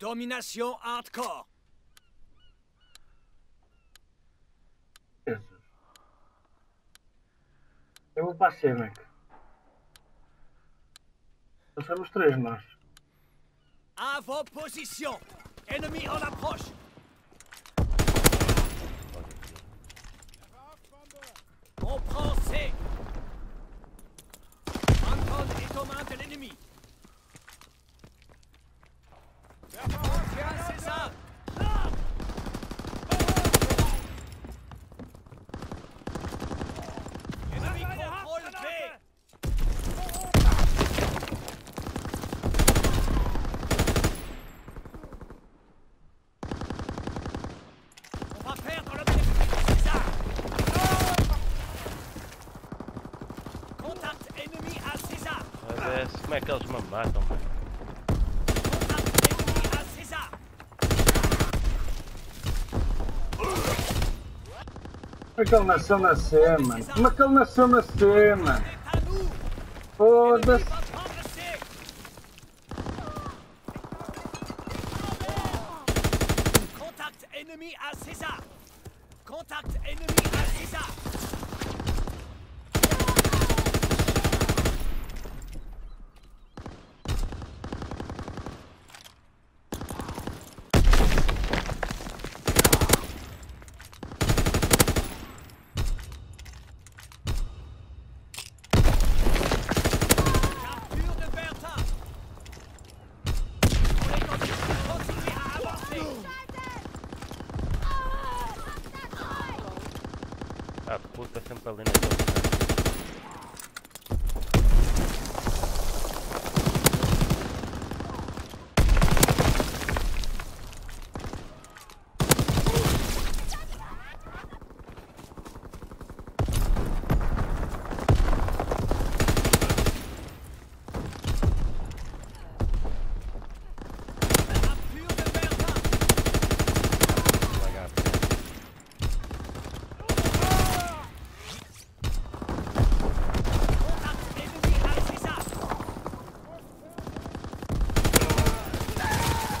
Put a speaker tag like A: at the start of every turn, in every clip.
A: Domination hardcore.
B: Jesus. Eu vou para a Cemex. Nós somos três, nós.
A: À vos positions. Ennemi en approche. On prend C. Anton est aux mains de l'ennemi. Tiens, César. Ennemi contrôle B. On va perdre l'objectif César. Contact ennemi à César.
C: Mas é, como é que eles me matam, mano?
B: Como é que ele nasceu na C, mano? Como é que ele nasceu na C, mano?
A: C'est à nous.
B: Foda-se.
A: Contact ennemi à César. Contact ennemi à César.
C: Ah, puta, sempre ali naquele canto.
A: Capture de Bertha.
C: Lagarto.
A: Contact ennemi à César.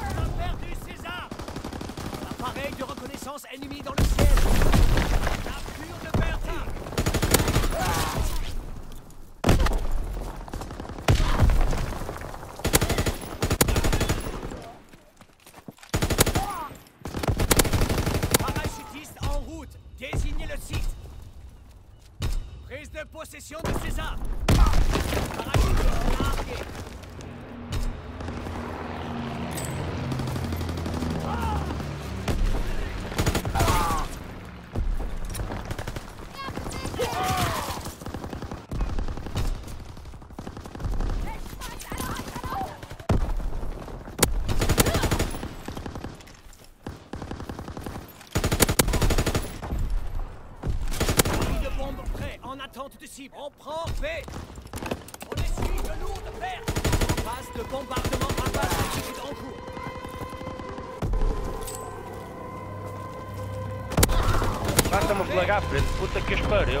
A: On a perdu César. Appareil de reconnaissance ennemi dans le ciel. 50 de cible. On prend V. On essuie de lourdes pertes. Phase de bombardement à base en cours.
C: Mata-me o plug à puta que os pariu.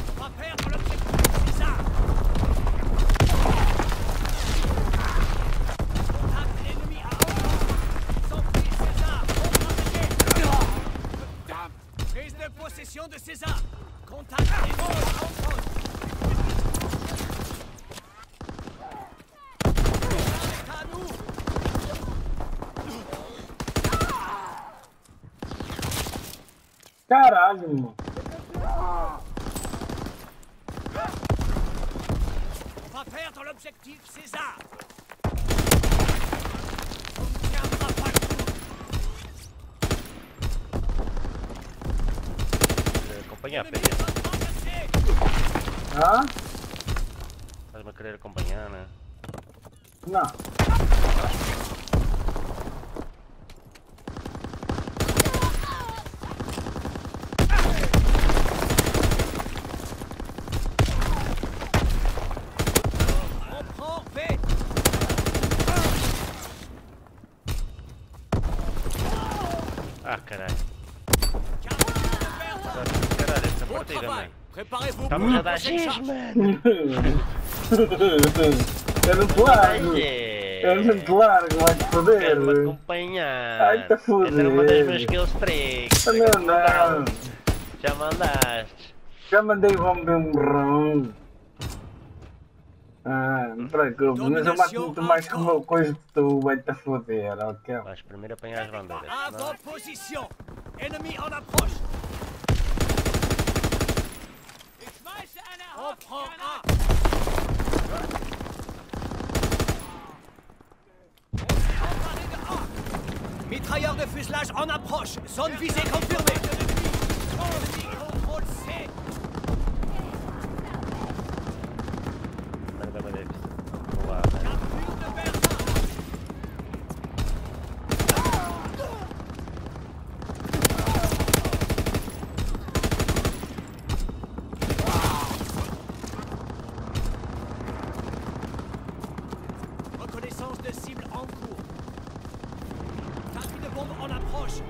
B: Caralho, mano.
A: On va perdre l'objectif César. On ne tiendra pas le coup.
C: Acompanhar.
B: Hã?
C: Estás-me a querer acompanhar, né?
B: Não.
A: On prend vite.
C: Ah, caralho.
A: De Bertha.
C: Caralho, essa partida,
A: travail.
C: mano. Estamos a dar X, mano.
B: Eu não te largo. Eu não te largo, vai-te foder.
C: Quero-me acompanhar.
B: Ai, tá
C: Essa era uma das
B: foder.
C: minhas skills tricks.
B: Não, não.
C: Já mandaste.
B: Já mandei bomba um rom. Ah, não te preocupes, mas eu mato muito mais que o meu coisa que tu, vai-te foder, ok?
C: Vais primeiro apanhar as bandeiras.
A: À
C: senão-
A: vos position. Ennemi en approche. On prend A. On s'est emparé de A. Mitrailleur de fuselage en approche. Zone visée confirmée. Cible en cours. Batterie de bombe en approche.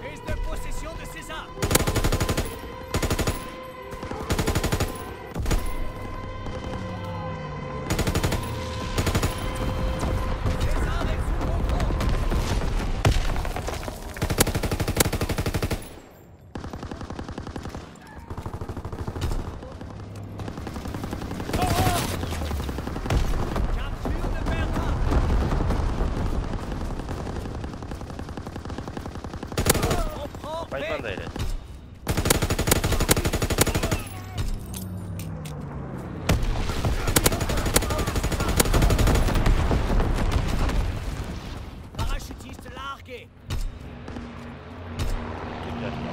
A: Prise de possession de. César est sous contrôle. Capture de Bertha. On prend
C: Vai,
A: B.
C: bandeiras.
A: Parachutiste largué.
C: Já está.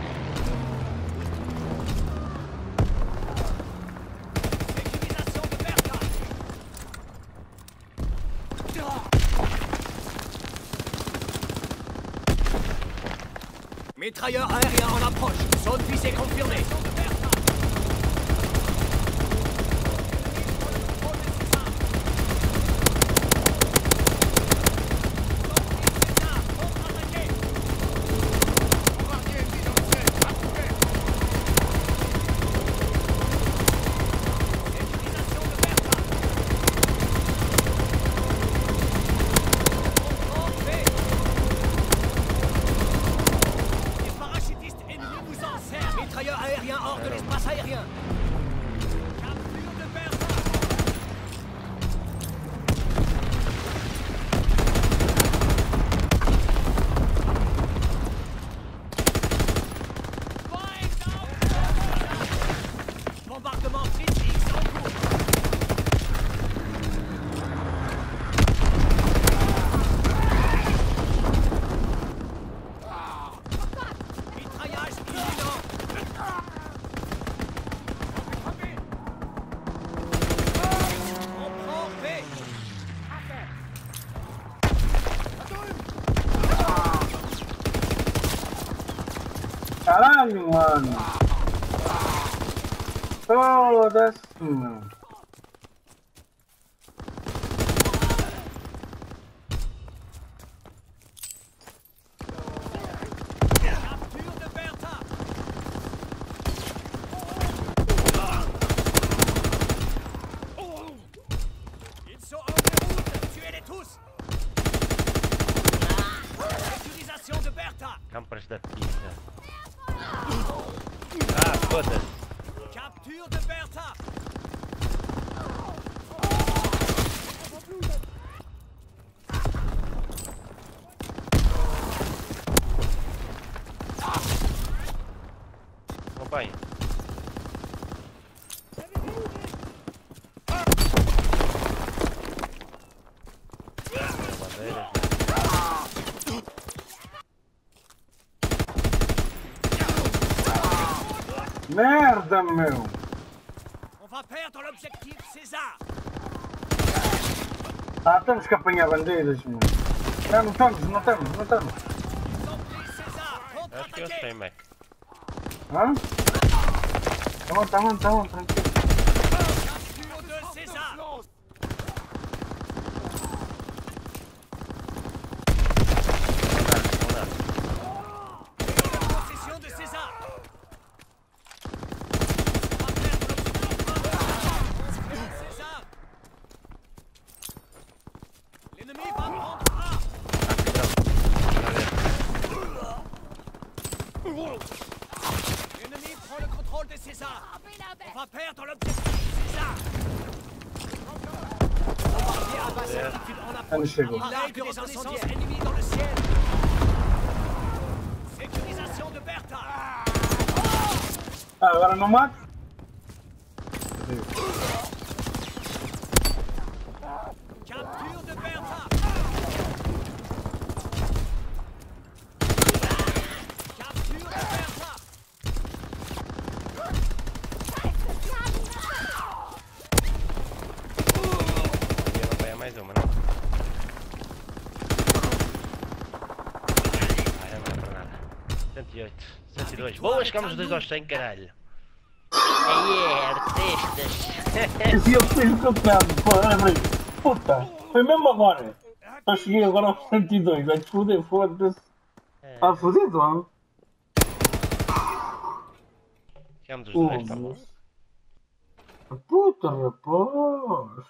A: Sécurisation de Bertha. Mitrailleur aérien en approche. Zone visée confirmée.
B: Caralho, mano. Foda-se, mano.
C: Campas da pista. Ah, foda-se.
A: Capture de Bertha.
B: Merda, meu!
A: On va perdre l'objectif César.
B: Ah, temos que apanhar bandeiras, meu. Não, não estamos, não estamos, não estamos.
C: Acho que eu sei, mãe.
B: Hã? Tá bom, tá bom, tá bom, tranquilo.
A: Capture de César.
C: Não dá.
A: Possession de César. On va perdre l'objectif César. L'ennemi va prendre A. L'ennemi prend le contrôle de César. On va perdre l'objectif César. Bombardier à basse altitude en
B: Ah, não
A: approche.
B: chegou.
A: Appareil de reconnaissance ennemi dans le ciel. Sécurisation de Bertha.
B: Ah, agora não mata?
A: Capture de Bertha. Capture de Bertha.
C: E eu não apanhar mais uma, não. Ah, já não é para nada. 108, 102. Boa, chegamos os dois aos 100, caralho. Aí é, artistas.
B: Esse eu fiz campeão, porra, Puta, foi mesmo agora. Eu cheguei agora aos 102, vai te foder, foda-se.
C: É,
B: Ah, fodido, hein?
C: chegamos os dois, tá bom.
B: Puta, rapaz.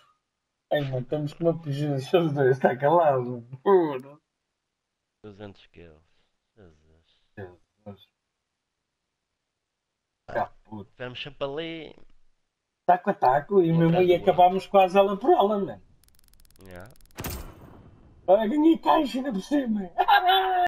B: Ai, mano, estamos com uma pijinha, deixa os dois, está calado. Porra.
C: 200 kills. Jesus.
B: Ah, puta.
C: Tivemos sempre ali.
B: Taco a taco e mesmo aí acabámos quase ela por ela, mano.
C: Yeah.
B: Olha, ganhei caixa ainda por cima.